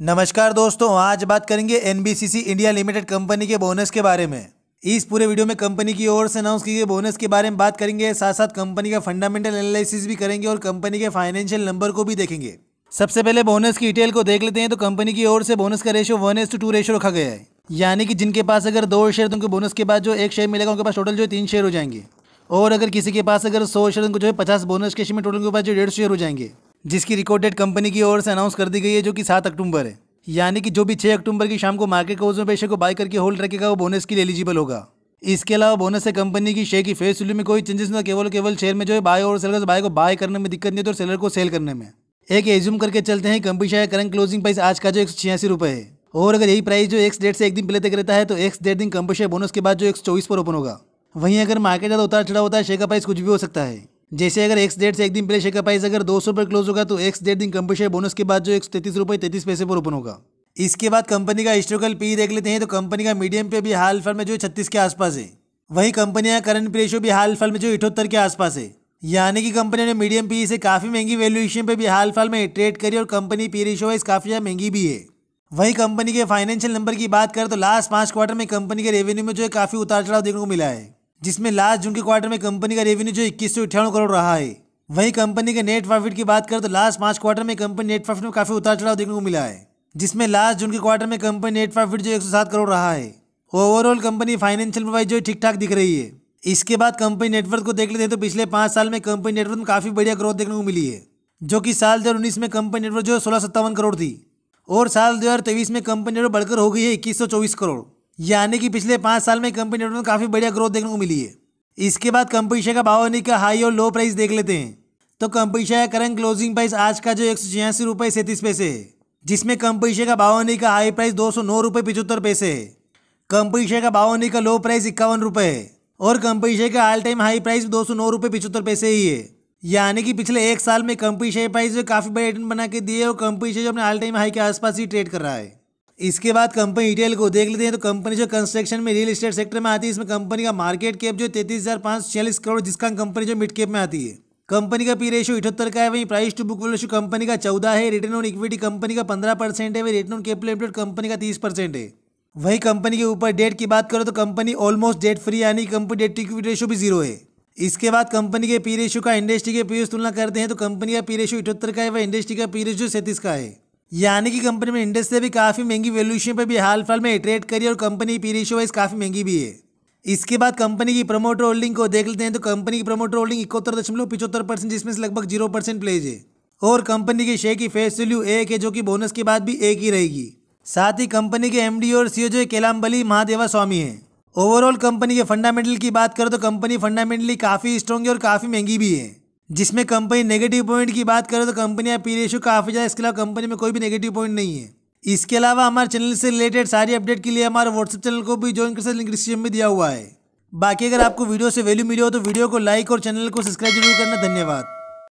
नमस्कार दोस्तों, आज बात करेंगे N B C C India limited company के बोनस के बारे में। इस पूरे वीडियो में कंपनी की ओर से अनाउंस किए गए बोनस के बारे में बात करेंगे साथ साथ कंपनी का फंडामेंटल एनालिसिस भी करेंगे और कंपनी के फाइनेंशियल नंबर को भी देखेंगे। सबसे पहले बोनस की डिटेल को देख लेते हैं तो कंपनी की ओर से बोनस का ratio one is to two ratio रखा गया है। यानी कि जिनके पास अगर दो शेयर तो उनको बोनस के बाद जो एक शेयर मिलेगा, उनके पास टोटल जो है तीन शेयर हो जाएँगे। और अगर किसी के पास अगर सौ शेयर उनको जो है पचास बोनस के शेयर में टोटल के पास जो डेढ़ शेयर हो जाएँगे। जिसकी रिकॉर्ड डेट कंपनी की ओर से अनाउंस कर दी गई है जो कि सात अक्टूबर है। यानी कि जो भी छः अक्टूबर की शाम को मार्केट क्लोज में पेशे को बाय करके होल्ड रखेगा, वो बोनस के लिए एलिजिबल होगा। इसके अलावा बोनस से कंपनी की शेयर की फेस वैल्यू में कोई चेंजेस नहीं केवल केवल शेयर में जो है बाय और सेलर बाय को बाय करने में दिक्कत नहीं है तो सेलर को सेल करने में। एक एज्यूम करके चलते हैं company share current closing price आज का जो एक सौ रुपये है। और अगर यही प्राइस जो एक्स डेट से एक दिन पहले तक रहता है तो एक्स डेट दिन कंपनी शेयर बोनस के बाद जो एक चौबीस पर ओपन होगा। वहीं अगर मार्केट ज़्यादा उतार चढ़ा होता है शेयर का प्राइस कुछ भी हो सकता है। जैसे अगर एक्स डेट से एक दिन पहले शेयर का प्राइस अगर दो सौ पर क्लोज होगा तो एक्स डेट दिन कंपनी शेयर बोनस के बाद जो एक सौ तैतीस रुपये तैतीस पैसे पर ओपन होगा। इसके बाद कंपनी का हिस्टोरिकल पी देख लेते हैं तो कंपनी का मीडियम पे भी हाल फिल में जो छत्तीस के आसपास है। वही कंपनी का करंट पी रेशियो भी हाल फिल में जो इठहत्तर के आसपास है। यानी कि कंपनी ने मीडियम पी से काफ़ी महँगी वैल्यूएशन पे भी हाल फिल में ट्रेड करी और कंपनी पी रेशियो वाइज काफ़ी ज़्यादा महँगी भी है। वही कंपनी के फाइनेंशियल नंबर की बात करें तो लास्ट पाँच क्वार्टर में कंपनी के रेवेन्यू में जो है काफ़ी उतार चढ़ाव देखने को मिला है। जिसमें लास्ट जून के क्वार्टर में कंपनी का रेवेन्यू जो इक्कीस सौ करोड़ रहा है। वही कंपनी के नेट प्रॉफिट की बात करें तो लास्ट पाँच क्वार्टर में कंपनी नेट प्रॉफिट में काफ़ी उतार चढ़ाव देखने को मिला है, जिसमें लास्ट जून के क्वार्टर में कंपनी नेट प्रॉफिट जो 107 करोड़ रहा है। ओवरऑल कंपनी फाइनेंशियल वाइज जो ठीक ठाक दिख रही है। इसके बाद कंपनी नेटवर्क को देख लेते हैं तो पिछले पाँच साल में कंपनी नेटवर्क में काफ़ी बढ़िया ग्रोथ देखने को मिली है, जो कि साल दो हज़ार उन्नीस में कंपनी नेटवर्क जो सोलह सत्तावन करोड़ थी। और साल दो हज़ार तेईस में कंपनी नेटवर्क बढ़कर हो गई है इक्कीस करोड़। यानी कि पिछले पाँच साल में कंपनी नेटवर्क में काफ़ी बढ़िया ग्रोथ देखने को मिली है। इसके बाद कंपनी शेयर का भाव होने का हाई और लो प्राइस देख लेते हैं। तो कंपनी शेयर का करंट क्लोजिंग प्राइस आज का जो एक सौ छियासी रुपये सैंतीस पैसे है, जिसमें कंपनी शेयर का बावनी का हाई प्राइस दो सौ नौ रुपये पिचहत्तर पैसे है। कंपनी शेयर का बावनी का लो प्राइस इक्यावन रुपये है, और कंपनी शेयर का ऑल टाइम हाई प्राइस दो सौ नौ रुपये पिचहत्तर पैसे ही है। यानी कि पिछले एक साल में कंपनी शेयर प्राइस काफ़ी बड़े रिटर्न बना के दिए और कंपनी शेयर जो अपने ऑल टाइम हाई के आसपास ही ट्रेड कर रहा है। इसके बाद कंपनी डिटेल को देख लेते हैं तो कंपनी जो कंस्ट्रक्शन में रियल एस्टेट सेक्टर में आती है, इसमें कंपनी का मार्केट कैप जो तैतीस हज़ार पाँच सौ छियालीस करोड़ जिसका कंपनी जो मिड कैप में आती है। कंपनी का पी रेशियो इठहत्तर का है, वहीं price to book value company का चौदह है रिटर्न ऑन इक्विटी कंपनी का पंद्रह परसेंट है, वही return on capital employed company का तीस परसेंट है। वही कंपनी के ऊपर डेट की बात करो तो कंपनी ऑलमोस्ट डेट फ्री यानी company debt to equity ratio भी ज़ीरो है। इसके बाद कंपनी के पी रेशियो का इंडस्ट्री के पी तुलना करते हैं तो कंपनी का पी रेशियो इठहत्तर का है, वह इंडस्ट्री का पी रेशियो सैंतीस का है। यानी कि कंपनी में इंडस्ट्री से भी काफ़ी महँगी वैल्यूशन पर भी हाल फ़िलहाल में ट्रेड करी और कंपनी पी रेशियो वाइज काफ़ी महँगी भी है। इसके बाद कंपनी की प्रमोटर होल्डिंग को देख लेते हैं तो कंपनी की प्रमोटर होल्डिंग इकहत्तर दशमलव पिछहत्तर परसेंट जिसमें से लगभग ज़ीरो परसेंट प्लेज है। और कंपनी के शेयर की फेस वैल्यू एक है जो कि बोनस के बाद भी एक ही रहेगी। साथ ही कंपनी के एमडी और सीओ जो केलाम्बली महादेवा स्वामी है। ओवरऑल कंपनी के फंडामेंटल की बात करो तो कंपनी फंडामेंटली काफ़ी स्ट्रॉन्ग है और काफ़ी महँगी भी है। जिसमें कंपनी नेगेटिव पॉइंट की बात करें तो कंपनी या पी रेशो काफ़ी ज़्यादा, इसके अलावा कंपनी में कोई भी नेगेटिव पॉइंट नहीं है। इसके अलावा हमारे चैनल से रिलेटेड सारी अपडेट के लिए हमारे व्हाट्सएप चैनल को भी ज्वाइन कर सकते लिंक डिस्क्रिप्शन में दिया हुआ है। बाकी अगर आपको वीडियो से वैल्यू मिली हो तो वीडियो को लाइक और चैनल को सब्सक्राइब ज़रूर करना, धन्यवाद।